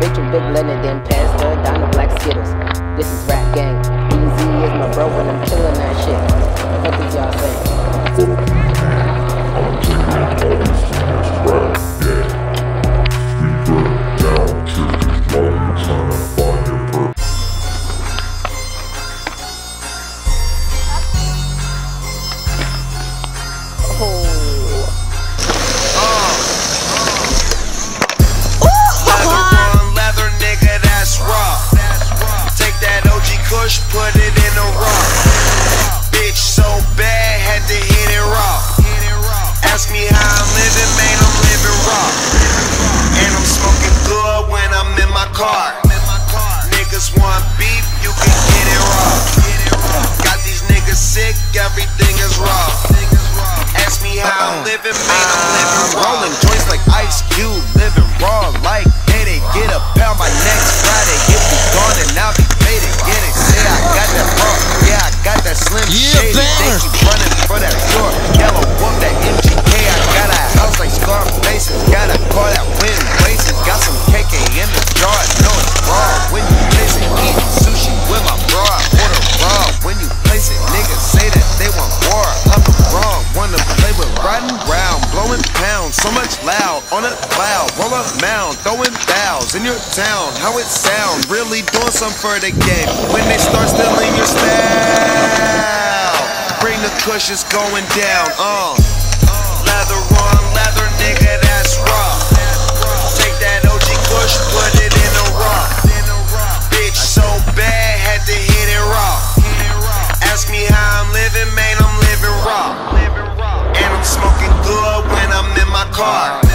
the blended, then passed her down the black skittles. This is rat gang. Easy is my bro when I'm killing that shit. What did y'all think? Kush, put it in a rock. Bitch so bad, had to hit it raw. Ask me how I'm living, man, I'm living raw. And I'm smoking good when I'm in my car. Niggas want beef, you can get it raw. Got these niggas sick, everything is raw. Ask me how I'm uh-uh. living, man, I'm living raw. Rolling joints like Ice Cube, living raw like they get a pound by next on a cloud. Roll a mound, throwing thousands in your town. How it sound? Really doing something for the game. When they start stealing your style, bring the cushions going down. Uh, leather on leather, nigga, that's raw. Take that OG Kush, put it in a rock. Bitch so bad, had to hit it raw. Ask me how I'm living, man, I'm living raw. And I'm smoking good when I'm in my car.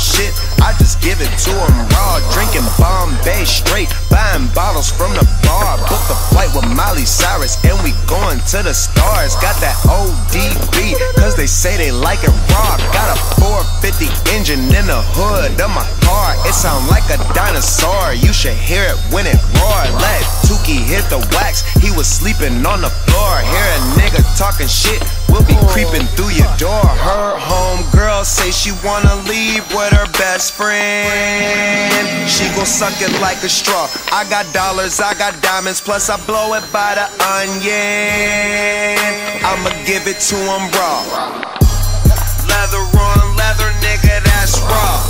Shit, I just give it to them raw. Drinking Bombay straight, buying bottles from the bar. Book a flight with Miley Cyrus, and we going to the stars. Got that cause they say they like it raw. Got a 450 engine in the hood of my car. It sound like a dinosaur, you should hear it when it roar. Let Tukey hit the wax, he was sleeping on the floor. Hear a nigga talking shit, we'll be creeping through your door. Her home girl say she wanna leave with her best friend. She gon' suck it like a straw. I got dollars, I got diamonds, plus I blow it by the onion. Give it to him raw. Leather on leather, nigga, that's raw.